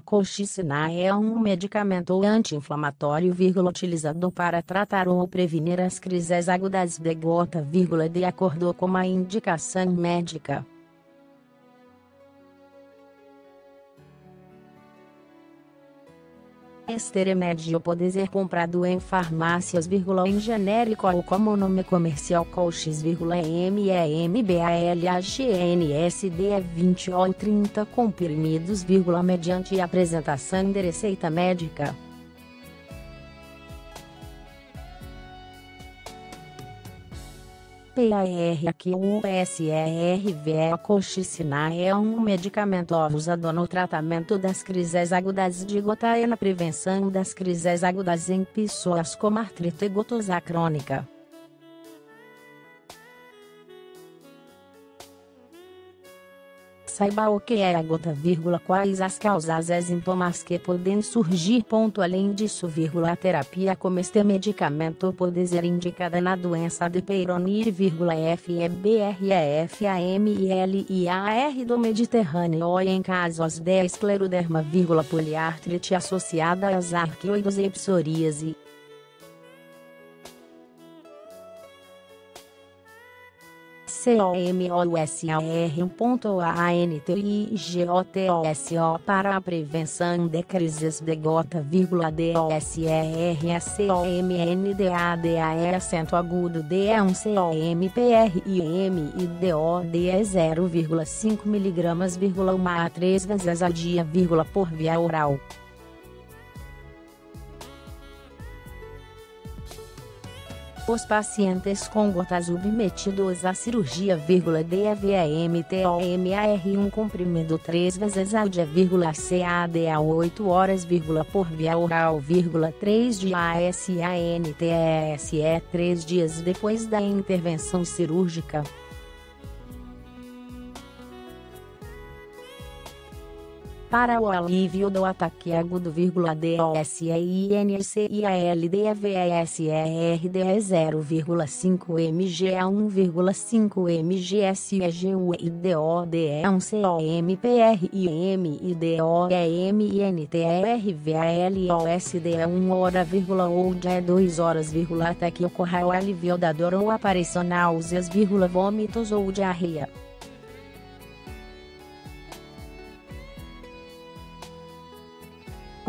colchicina é um medicamento anti-inflamatório, utilizado para tratar ou prevenir as crises agudas de gota, de acordo com a indicação médica. Este remédio pode ser comprado em farmácias, em genérico ou como nome comercial Colchis, MEMBALAGNSD 20 ou 30 comprimidos, mediante apresentação de receita médica. PARQUSERV A colchicina é um medicamento usado no tratamento das crises agudas de gota e na prevenção das crises agudas em pessoas com artrite gotosa crônica. Saiba o que é a gota, vírgula, quais as causas e sintomas que podem surgir. Ponto. Além disso, vírgula, a terapia com este medicamento pode ser indicada na doença de Peyronie, FEBREFAMILIAR do Mediterrâneo ou em casos de escleroderma, vírgula, poliartrite associada às arqueoides e psoríase. COMOSAR1.ANTIGOTOSO para a prevenção de crises de gota, vírgula DOSER acento agudo DE1 COMPRIM e DOD 0,5 mg, 1 a 3 vezes ao dia, vírgula por via oral. Os pacientes com gota submetidos à cirurgia, DVAMTOMAR1 comprimido 3 vezes ao dia, CAD a 8 horas, por via oral, 3 de ASANTESE 3 dias depois da intervenção cirúrgica. Para o alívio do ataque agudo, vírgula DOSEINCIALDVESERD 0,5 mg a 1,5 mg SEGU e DODE 1 COMPRIM e DOEMINTERVALOSD 1 hora, ou de 2 horas, até que ocorra o alívio da dor ou apareça náuseas, vômitos ou diarreia.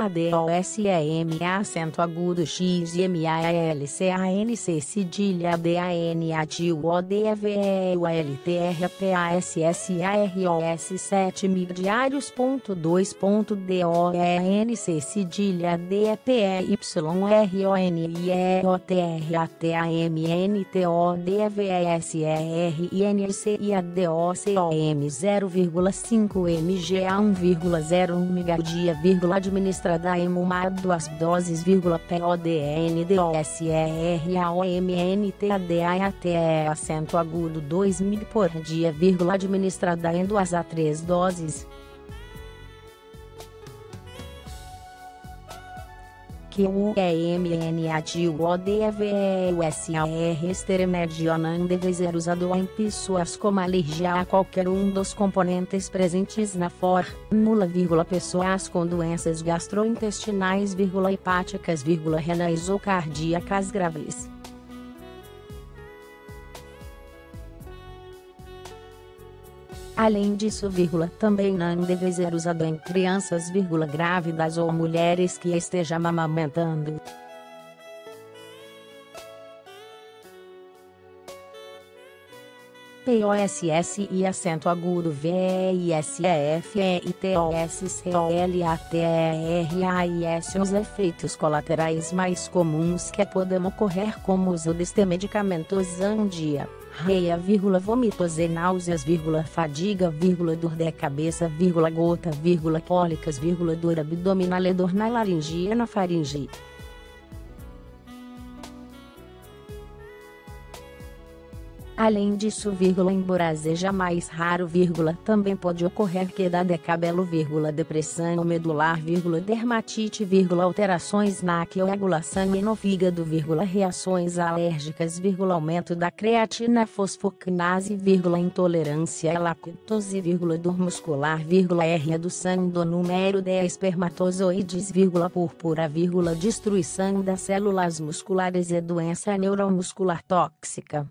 ADOSEM acento agudo X e MALCANC cedilha DAN atil ODVEULTRPASSAROS 7 migdiários.2.DOENC cedilha DEPEYONIEOTRATAMNTODVESERINC e ADOCOM 0,5 mg a 1,01 mg dia, administração da Emumar duas doses, vírgula, PODN, DOSERAOMNTADAATE, acento agudo 2 mil por dia, vírgula, administrada em duas a três doses. Que o EMNATIODEVEUSAR esteremedion deve ser usado em pessoas com alergia a qualquer um dos componentes presentes na fórmula, vírgula, pessoas com doenças gastrointestinais, vírgula, hepáticas, vírgula, renais ou cardíacas graves. Além disso, vírgula, também não deve ser usado em crianças, vírgula, grávidas ou mulheres que estejam amamentando. POSS e acento agudo VISEF Os efeitos colaterais mais comuns que podem ocorrer com o uso deste medicamentos um dia. Reia, vírgula, vômitos e náuseas, vírgula, fadiga, vírgula, dor de cabeça, vírgula, gota, vírgula, cólicas, vírgula, dor abdominal e dor na laringe e na faringe. Além disso, vírgula, embora seja mais raro, vírgula, também pode ocorrer queda de cabelo, vírgula, depressão medular, vírgula, dermatite, vírgula, alterações na coagulação e no fígado, vírgula, reações alérgicas, vírgula, aumento da creatina, fosfoquinase, vírgula, intolerância à lactose, vírgula, dor muscular, vírgula, redução do número de espermatozoides, vírgula, púrpura, vírgula, destruição das células musculares e doença neuromuscular tóxica.